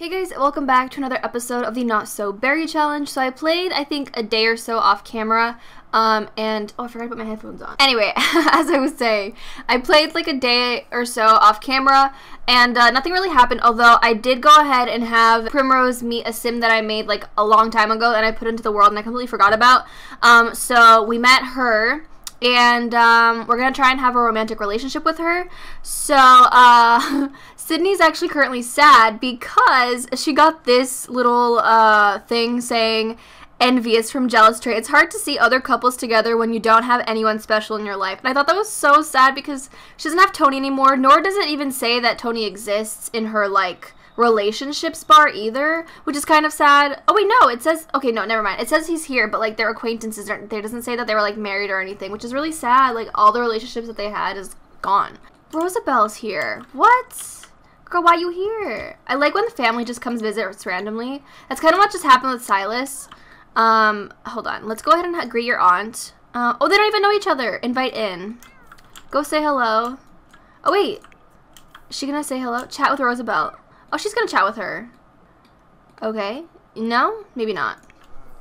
Hey guys, welcome back to another episode of the Not So Berry Challenge. So I played, I think, a day or so off camera, um, and, oh, I forgot to put my headphones on. Anyway, as I was saying, I played like a day or so off camera, and uh, nothing really happened, although I did go ahead and have Primrose meet a sim that I made like a long time ago, and I put into the world and I completely forgot about. Um, so we met her, and um, we're gonna try and have a romantic relationship with her. So uh, Sydney's actually currently sad because she got this little uh, thing saying envious from jealous trait. It's hard to see other couples together when you don't have anyone special in your life. And I thought that was so sad because she doesn't have Tony anymore, nor does it even say that Tony exists in her like relationships bar either, which is kind of sad. Oh wait, no, it says okay, no, never mind. It says he's here, but like their acquaintances aren't there. doesn't say that they were like married or anything, which is really sad. Like all the relationships that they had is gone. Rosabelle's here. What? Girl, why you here? I like when the family just comes visit randomly. That's kind of what just happened with Silas. Um, hold on. Let's go ahead and greet your aunt. Uh, oh, they don't even know each other. Invite in. Go say hello. Oh, wait. Is she gonna say hello? Chat with Rosabelle. Oh, she's gonna chat with her. Okay. No? Maybe not.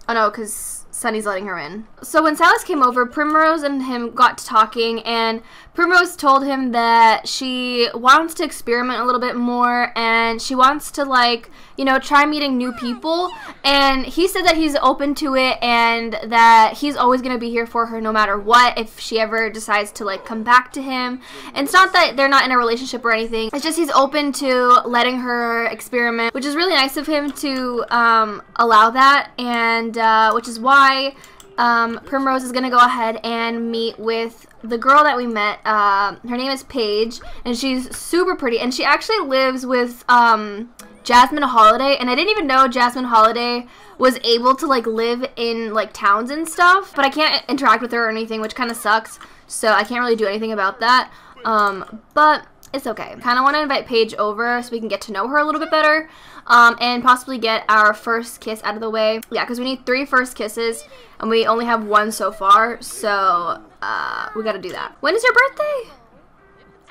Oh no, because Sunny's letting her in. So when Silas came over, Primrose and him got to talking, and Primrose told him that she wants to experiment a little bit more, and she wants to, like, you know, try meeting new people. And he said that he's open to it, and that he's always going to be here for her no matter what, if she ever decides to, like, come back to him. And it's not that they're not in a relationship or anything, it's just he's open to letting her experiment, which is really nice of him to um, allow that, and uh, which is why why um, Primrose is going to go ahead and meet with the girl that we met. Uh, her name is Paige, and she's super pretty. And she actually lives with um, Jasmine Holiday. And I didn't even know Jasmine Holiday was able to like live in like towns and stuff. But I can't interact with her or anything, which kind of sucks. So I can't really do anything about that. Um, but it's okay. Kind of want to invite Paige over so we can get to know her a little bit better um, and possibly get our first kiss out of the way. Yeah, because we need three first kisses and we only have one so far, so uh, we got to do that. When is your birthday?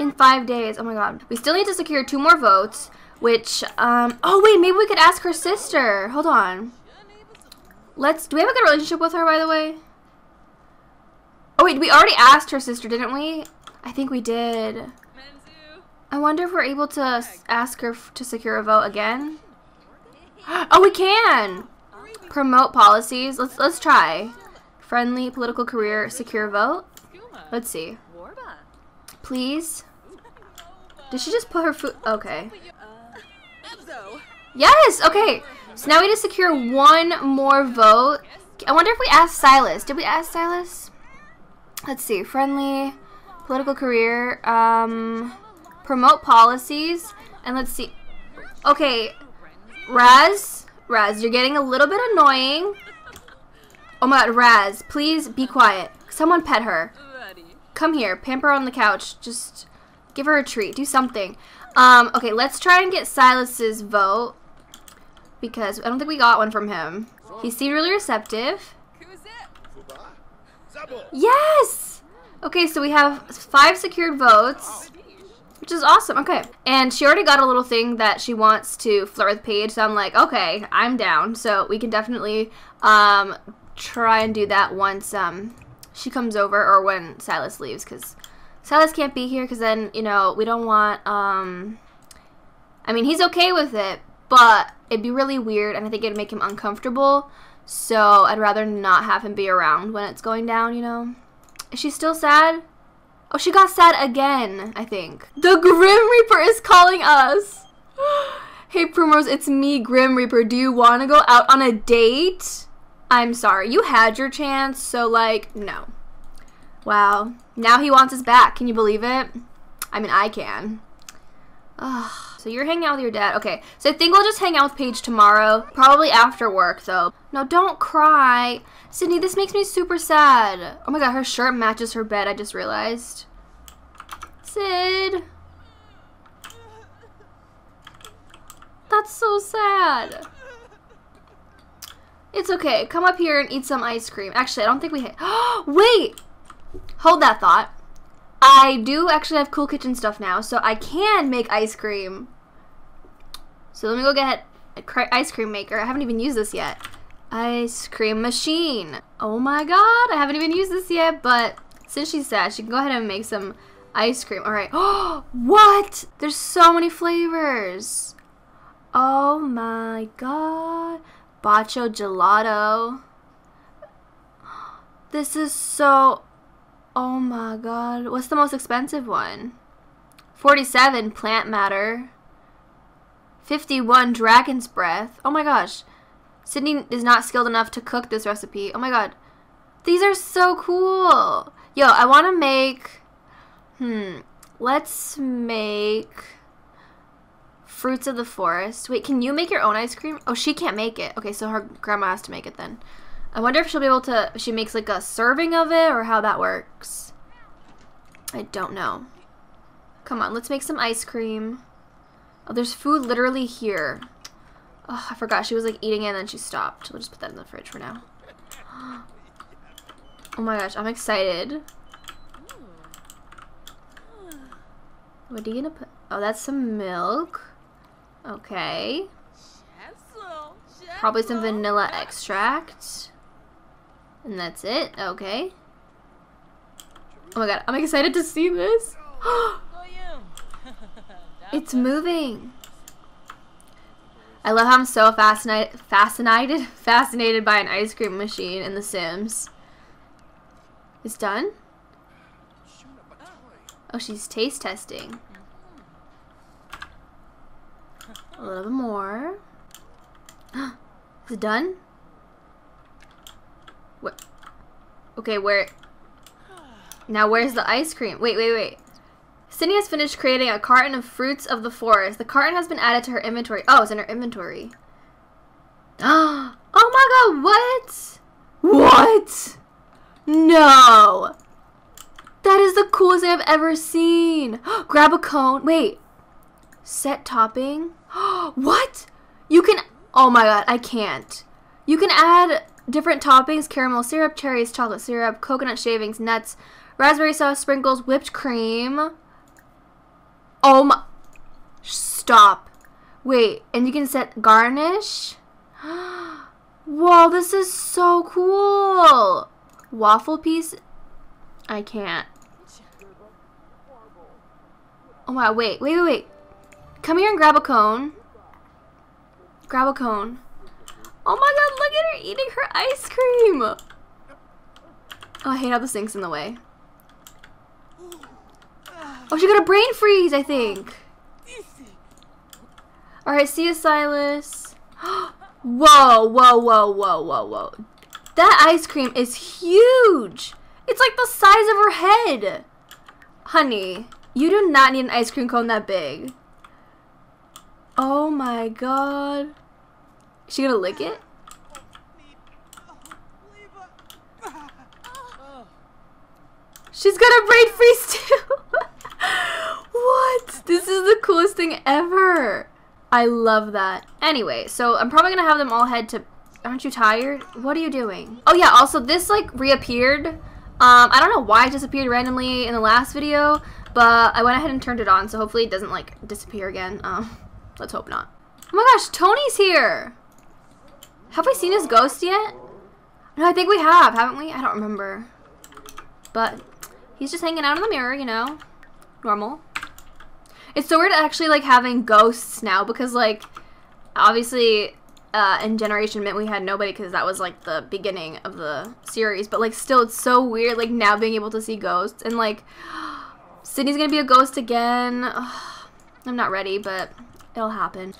In five days. Oh my god. We still need to secure two more votes, which, um, oh wait, maybe we could ask her sister. Hold on. Let's, do we have a good relationship with her, by the way? Oh wait, we already asked her sister, didn't we? I think we did. I wonder if we're able to ask her to secure a vote again. Oh, we can! Promote policies. Let's let's try. Friendly political career, secure vote. Let's see. Please. Did she just put her foot? Okay. Yes. Okay. So now we just secure one more vote. I wonder if we asked Silas. Did we ask Silas? Let's see. Friendly political career. Um promote policies, and let's see. Okay, Raz, Raz, you're getting a little bit annoying. Oh my god, Raz, please be quiet. Someone pet her. Come here, pamper on the couch. Just give her a treat. Do something. Um, okay, let's try and get Silas's vote. Because I don't think we got one from him. He seemed really receptive. Yes! Okay, so we have five secured votes which is awesome. Okay. And she already got a little thing that she wants to flirt with Paige, so I'm like, okay, I'm down. So we can definitely um, try and do that once um, she comes over or when Silas leaves, because Silas can't be here, because then, you know, we don't want, um, I mean, he's okay with it, but it'd be really weird, and I think it'd make him uncomfortable, so I'd rather not have him be around when it's going down, you know? Is she still sad? Oh, she got sad again, I think. The Grim Reaper is calling us. hey, Primrose, it's me, Grim Reaper. Do you want to go out on a date? I'm sorry. You had your chance, so, like, no. Wow. Now he wants us back. Can you believe it? I mean, I can. Ugh. So you're hanging out with your dad. Okay, so I think we'll just hang out with Paige tomorrow. Probably after work, though. No, don't cry. Sydney, this makes me super sad. Oh my god, her shirt matches her bed, I just realized. Sid. That's so sad. It's okay. Come up here and eat some ice cream. Actually, I don't think we... Wait! Hold that thought. I do actually have Cool Kitchen stuff now, so I can make ice cream. So let me go get a ice cream maker. I haven't even used this yet. Ice cream machine. Oh my god, I haven't even used this yet, but since she's sad, she can go ahead and make some ice cream. All right. Oh, what? There's so many flavors. Oh my god. Bacio gelato. This is so... Oh my god. What's the most expensive one? 47 plant matter. 51 dragon's breath. Oh my gosh. Sydney is not skilled enough to cook this recipe. Oh my god. These are so cool. Yo, I want to make... Hmm. Let's make... Fruits of the forest. Wait, can you make your own ice cream? Oh, she can't make it. Okay, so her grandma has to make it then. I wonder if she'll be able to... she makes like a serving of it or how that works. I don't know. Come on, let's make some ice cream. Oh, there's food literally here. Oh, I forgot. She was like eating it and then she stopped. We'll just put that in the fridge for now. Oh my gosh, I'm excited. What are you gonna put? Oh, that's some milk. Okay. Probably some vanilla extract. And that's it. Okay. Oh my god, I'm excited to see this. it's moving. I love how I'm so fascinated, fascinated, fascinated by an ice cream machine in The Sims. It's done? Oh, she's taste testing. A little bit more. Is it done? What? Okay, where? Now where's the ice cream? Wait, wait, wait. Sydney has finished creating a carton of fruits of the forest. The carton has been added to her inventory. Oh, it's in her inventory. oh my god, what? What? No! That is the coolest thing I've ever seen. Grab a cone. Wait. Set topping. what? You can... Oh my god, I can't. You can add different toppings. Caramel syrup, cherries, chocolate syrup, coconut shavings, nuts, raspberry sauce, sprinkles, whipped cream. Oh my... Stop. Wait, and you can set garnish? Whoa, this is so cool. Waffle piece? I can't. Oh wow, wait, wait, wait, wait. Come here and grab a cone. Grab a cone. Oh my god, look at her eating her ice cream! Oh, I hate how the sink's in the way. Oh, she got a brain freeze, I think. Alright, see you, Silas. whoa, whoa, whoa, whoa, whoa, whoa. That ice cream is huge. It's like the size of her head. Honey, you do not need an ice cream cone that big. Oh my god. Is she gonna lick it? She's gonna braid freeze too. what? This is the coolest thing ever. I love that. Anyway, so I'm probably gonna have them all head to Aren't you tired? What are you doing? Oh yeah, also this like reappeared. Um, I don't know why it disappeared randomly in the last video, but I went ahead and turned it on, so hopefully it doesn't like disappear again. Um, let's hope not. Oh my gosh, Tony's here! Have we seen his ghost yet? No, I think we have, haven't we? I don't remember. But he's just hanging out in the mirror, you know. Normal. It's so weird actually like having ghosts now because like obviously uh, in Generation Mint we had nobody because that was like the beginning of the series. But like still, it's so weird like now being able to see ghosts and like Sydney's gonna be a ghost again. Ugh, I'm not ready, but it'll happen.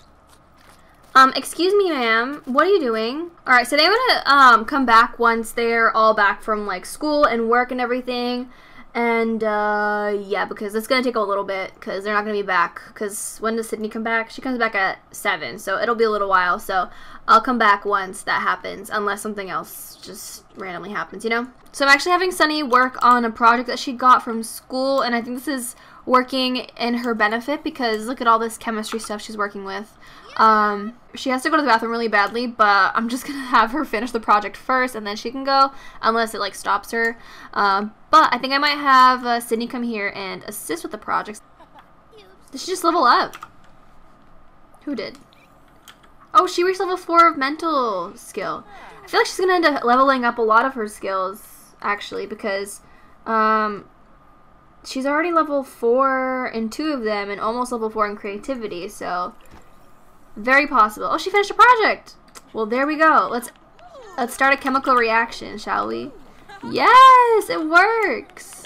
Um, excuse me, ma'am. What are you doing? All right, so they want to um come back once they're all back from like school and work and everything. And uh, yeah, because it's gonna take a little bit because they're not gonna be back. Because when does Sydney come back? She comes back at seven, so it'll be a little while. So I'll come back once that happens, unless something else just randomly happens, you know. So I'm actually having Sunny work on a project that she got from school, and I think this is working in her benefit because look at all this chemistry stuff she's working with. Um, she has to go to the bathroom really badly, but I'm just gonna have her finish the project first, and then she can go, unless it like stops her. Um, but I think I might have uh, Sydney come here and assist with the projects. Did she just level up? Who did? Oh, she reached level 4 of mental skill. I feel like she's going to end up leveling up a lot of her skills, actually, because um, she's already level 4 in two of them and almost level 4 in creativity, so very possible. Oh, she finished a project! Well, there we go. Let's let's start a chemical reaction, shall we? Yes, it works!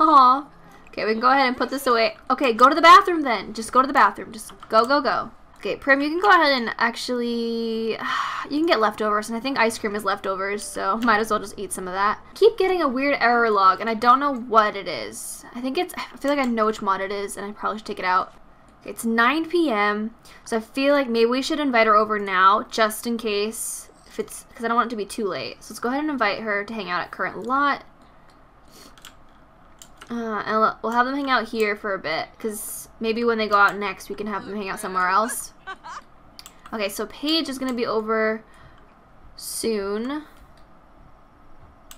Aw. Okay, we can go ahead and put this away. Okay, go to the bathroom then. Just go to the bathroom. Just go, go, go. Okay, Prim, you can go ahead and actually, you can get leftovers, and I think ice cream is leftovers, so might as well just eat some of that. Keep getting a weird error log, and I don't know what it is. I think it's, I feel like I know which mod it is, and I probably should take it out. It's 9 p.m., so I feel like maybe we should invite her over now, just in case, if it's, because I don't want it to be too late. So let's go ahead and invite her to hang out at current lot. Uh, and we'll have them hang out here for a bit, because maybe when they go out next, we can have them hang out somewhere else. Okay, so Paige is going to be over soon.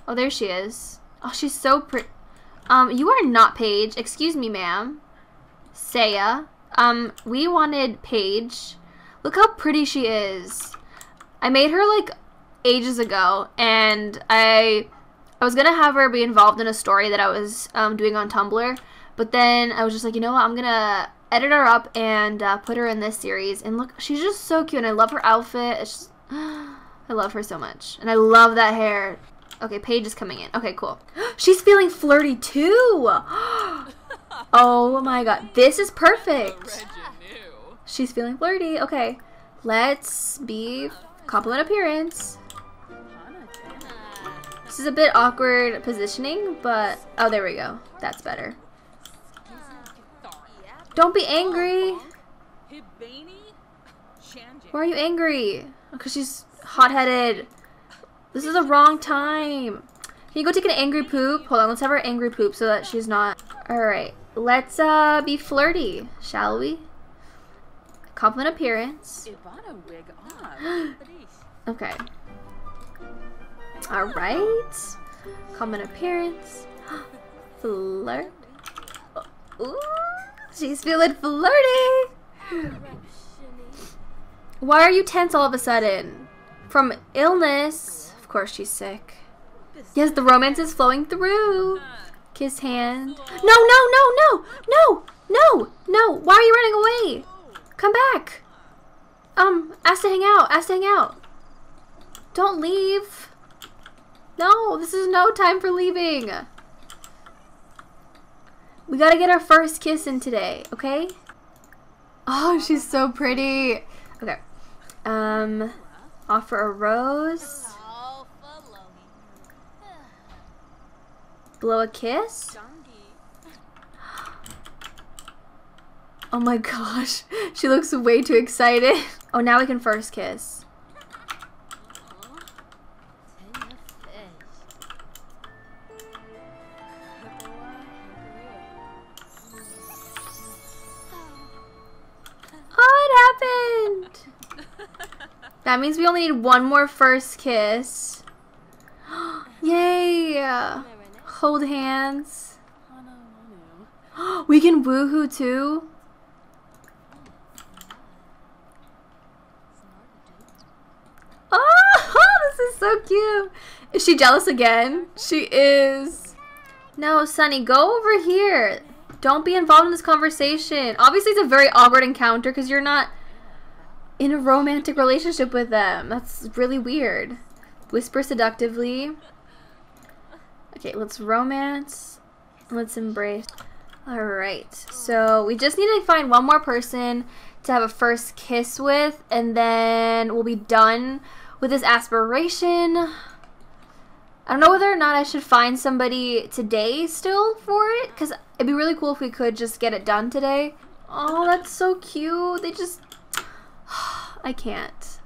Oh, there she is. Oh, she's so pretty. Um, you are not Paige. Excuse me, ma'am. Saya. Um, we wanted Paige. Look how pretty she is. I made her, like, ages ago, and I I was gonna have her be involved in a story that I was um, doing on Tumblr, but then I was just like, you know what, I'm gonna edit her up and uh, put her in this series. And look, she's just so cute, and I love her outfit. It's just, I love her so much, and I love that hair. Okay, Paige is coming in. Okay, cool. She's feeling flirty too. oh my god, this is perfect. She's feeling flirty. Okay, let's be compliment appearance. This is a bit awkward positioning, but... Oh, there we go. That's better. Don't be angry! Why are you angry? Because she's hot-headed. This is the wrong time. Can you go take an angry poop? Hold on, let's have her angry poop so that she's not... Alright, let's uh, be flirty, shall we? Compliment appearance. okay. Alright. Common appearance. Flirt. Ooh, she's feeling flirty. Why are you tense all of a sudden? From illness. Of course she's sick. Yes, the romance is flowing through. Kiss hand. No, no, no, no, no, no, no. Why are you running away? Come back. Um, ask to hang out. Ask to hang out. Don't leave. No, this is no time for leaving. We gotta get our first kiss in today, okay? Oh, she's so pretty. Okay. Um, offer a rose. Blow a kiss. Oh my gosh. She looks way too excited. Oh, now we can first kiss. That means we only need one more first kiss. Yay! Hold hands. we can woohoo too. Oh, this is so cute. Is she jealous again? She is. No, Sunny, go over here. Don't be involved in this conversation. Obviously, it's a very awkward encounter because you're not in a romantic relationship with them. That's really weird. Whisper seductively. Okay, let's romance. Let's embrace. Alright, so we just need to find one more person to have a first kiss with, and then we'll be done with this aspiration. I don't know whether or not I should find somebody today still for it, because it'd be really cool if we could just get it done today. Oh, that's so cute. They just I can't.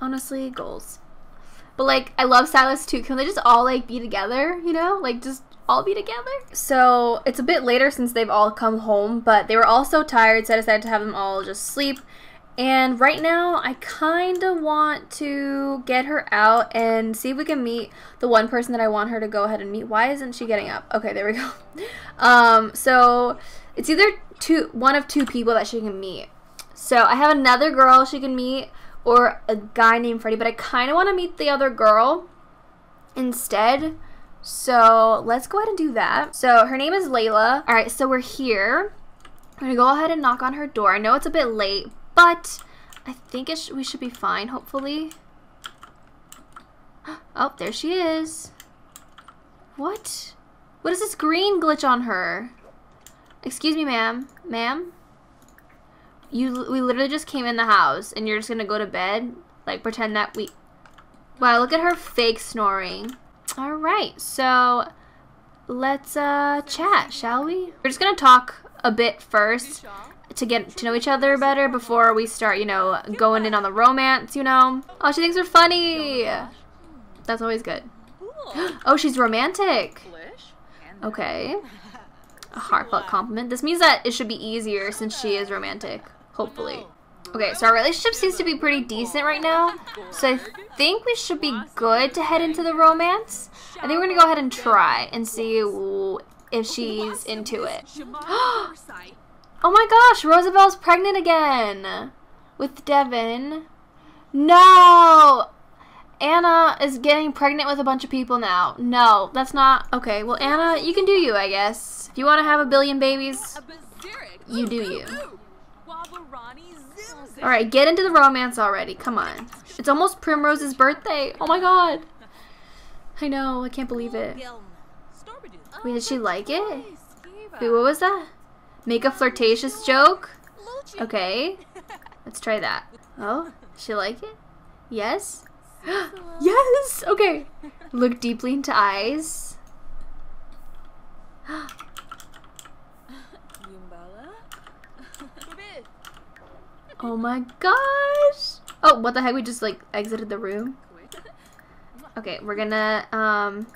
Honestly, goals. But like, I love Silas too. Can they just all like be together? You know, like just all be together. So it's a bit later since they've all come home, but they were all so tired, so I decided to have them all just sleep. And right now, I kind of want to get her out and see if we can meet the one person that I want her to go ahead and meet. Why isn't she getting up? Okay, there we go. Um, so it's either two, one of two people that she can meet. So I have another girl she can meet or a guy named Freddie, but I kind of want to meet the other girl instead. So let's go ahead and do that. So her name is Layla. All right, so we're here. I'm gonna go ahead and knock on her door. I know it's a bit late, but I think sh we should be fine, hopefully. Oh, there she is. What? What is this green glitch on her? Excuse me, ma'am. Ma'am? You, we literally just came in the house and you're just gonna go to bed? Like, pretend that we... Wow, look at her fake snoring. Alright, so let's uh, chat, shall we? We're just gonna talk a bit first to get to know each other better before we start, you know, going in on the romance, you know? Oh, she thinks we're funny! That's always good. Oh, she's romantic! Okay. A heartfelt compliment. This means that it should be easier since she is romantic. Hopefully. Okay, so our relationship seems to be pretty decent right now. So I think we should be good to head into the romance. I think we're going to go ahead and try and see if she's into it. oh my gosh, Rosabelle's pregnant again with Devin. No! Anna is getting pregnant with a bunch of people now. No, that's not... Okay, well, Anna, you can do you, I guess. If you want to have a billion babies, you do you. Alright, get into the romance already. Come on. It's almost Primrose's birthday. Oh my god. I know. I can't believe it. Wait, did she like it? Wait, what was that? Make a flirtatious joke? Okay. Let's try that. Oh, she like it? Yes? yes! Okay. Look deeply into eyes. oh my gosh! Oh, what the heck? We just like exited the room. Okay, we're gonna um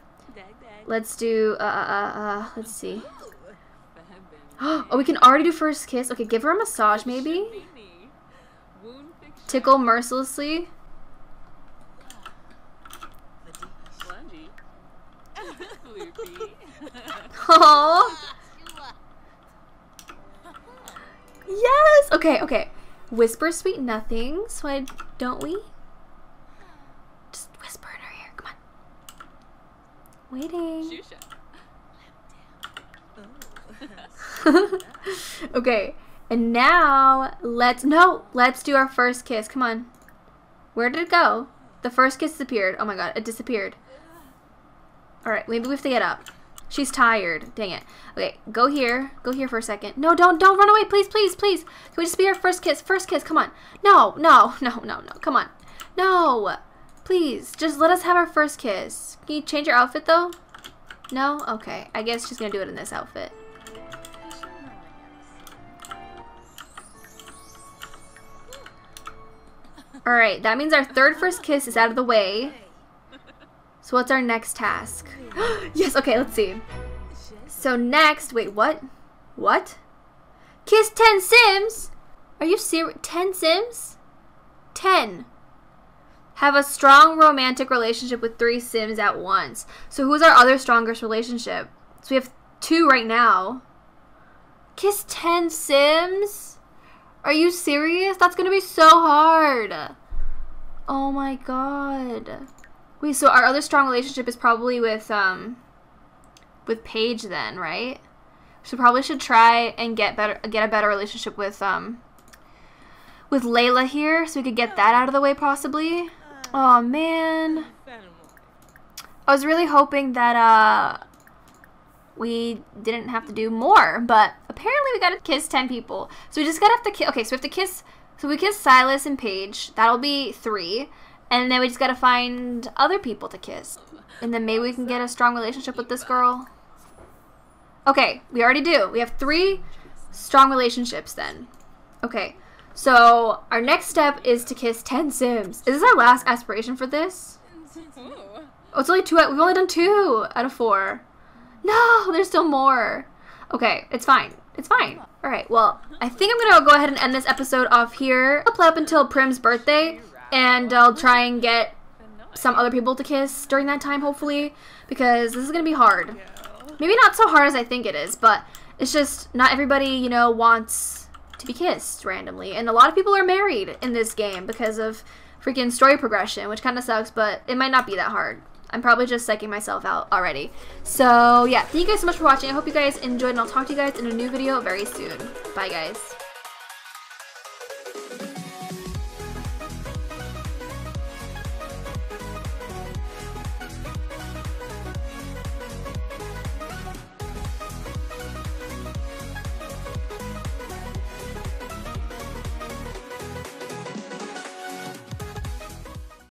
let's do uh uh uh, uh let's see. Oh, we can already do first kiss. Okay, give her a massage maybe. Tickle mercilessly. Oh. Yes. Okay. Okay. Whisper sweet nothings. Why don't we? Just whisper in her ear. Come on. Waiting. okay. And now let's no. Let's do our first kiss. Come on. Where did it go? The first kiss disappeared. Oh my god, it disappeared. Alright, maybe we have to get up. She's tired. Dang it. Okay, go here. Go here for a second. No, don't don't run away. Please, please, please. Can we just be our first kiss? First kiss. Come on. No, no, no, no, no. Come on. No. Please, just let us have our first kiss. Can you change your outfit though? No? Okay. I guess she's going to do it in this outfit. Alright, that means our third first kiss is out of the way. So what's our next task? yes, okay, let's see. So next, wait, what? What? Kiss 10 Sims? Are you serious? 10 Sims? 10. Have a strong romantic relationship with three Sims at once. So who's our other strongest relationship? So we have two right now. Kiss 10 Sims? Are you serious? That's gonna be so hard. Oh my god. Wait, so our other strong relationship is probably with um with Paige then, right? So probably should try and get better get a better relationship with um with Layla here so we could get that out of the way possibly. Oh man. I was really hoping that uh we didn't have to do more, but apparently we gotta kiss 10 people. So we just gotta have to kiss, okay, so we have to kiss, so we kiss Silas and Paige, that'll be three. And then we just gotta find other people to kiss. And then maybe we can get a strong relationship with this girl. Okay, we already do. We have three strong relationships then. Okay, so our next step is to kiss 10 Sims. Is this our last aspiration for this? Oh, it's only two. We've only done two out of four. No, there's still more. Okay, it's fine. It's fine. All right, well, I think I'm going to go ahead and end this episode off here. I'll play up until Prim's birthday and I'll try and get some other people to kiss during that time, hopefully, because this is to be hard. Maybe not so hard as I think it is, but it's just not everybody, you know, wants to be kissed randomly. And a lot of people are married in this game because of freaking story progression, which kind of sucks, but it might not be that hard. I'm probably just psyching myself out already. So yeah, thank you guys so much for watching. I hope you guys enjoyed and I'll talk to you guys in a new video very soon. Bye guys.